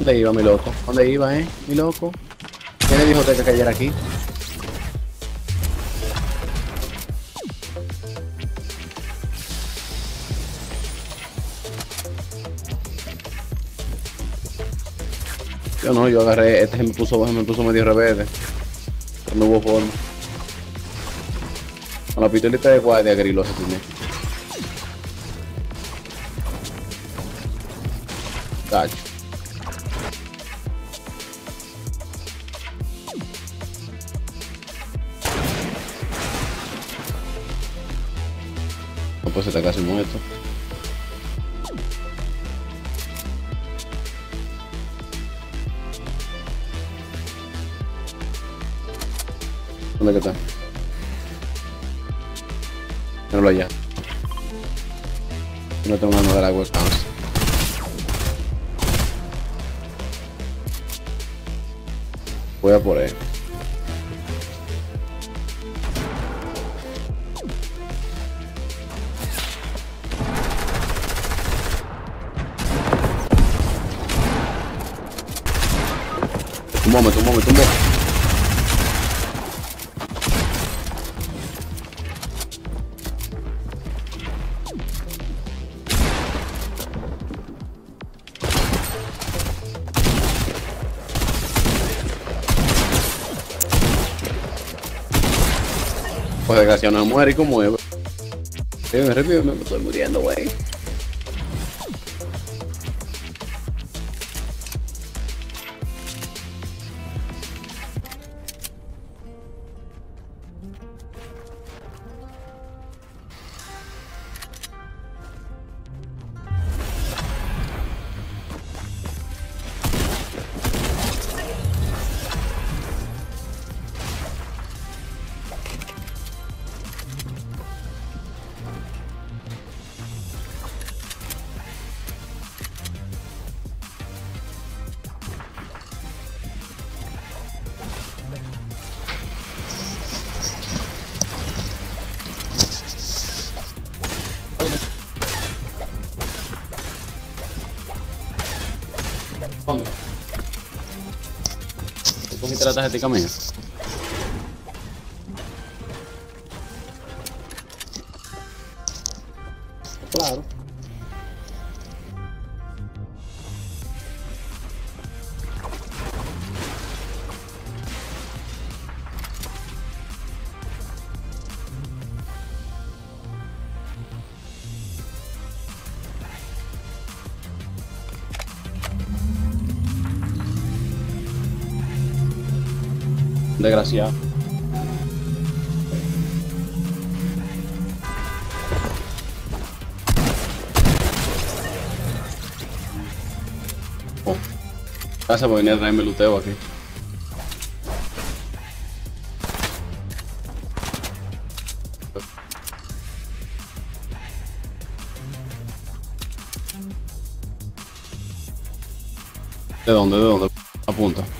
¿Dónde iba mi loco? ¿Dónde iba, eh? Mi loco. ¿Quién le dijo que te cayera aquí? Yo no, yo agarré, este se me puso, se me puso medio rebelde. No hubo forma. Con la pistolita de guardia grillo asesiné. Tacho. No pues está casi muerto. ¿Dónde que está? Míralo allá. No tengo mano de la webcam. Voy a por él. Momento, un momento, un momento. Pues desgraciado no muere y como mueve. me revive, me estoy muriendo, Vamos. Eu vou retirar da retenca amanhã. Claro. Desgraciado. Oh. Gracias venir a traerme luteo aquí. ¿De dónde? ¿De dónde? Apunta.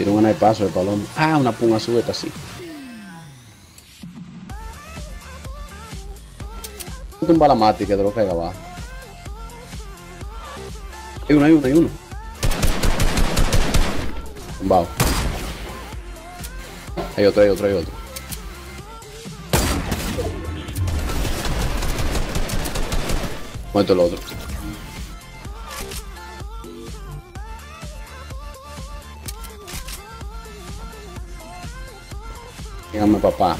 tiró un paso de paloma. Ah, una punga súbeta así. Un balamati que de lo hay abajo. Hay uno, hay uno, hay uno. Tumbado. Hay otro, hay otro, hay otro. Muerto el otro. Dígame, papá.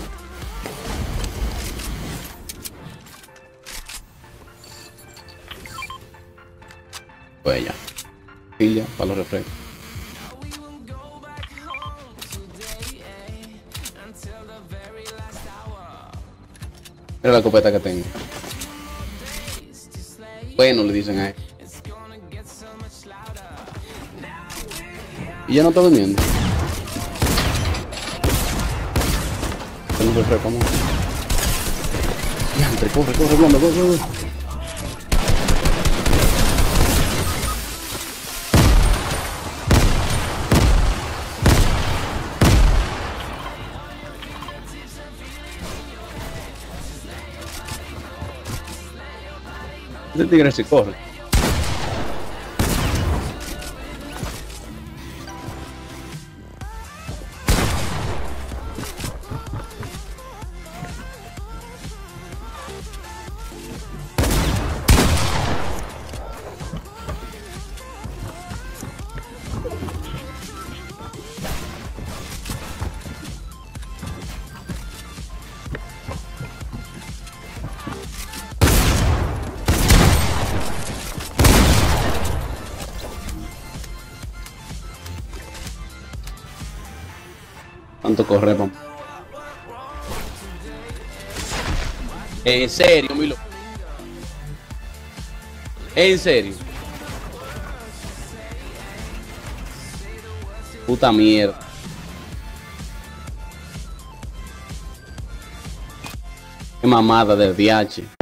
Pues ya. Pilla para los refrescos. Mira la copeta que tengo. Bueno, le dicen a él. Y ya no está durmiendo. Vamos. Diantre, corre, corre, blando, corre, corre. Este tigre se corre. Tanto corre, pam. En serio, Milo. En serio. Puta mierda. Qué mamada del DH.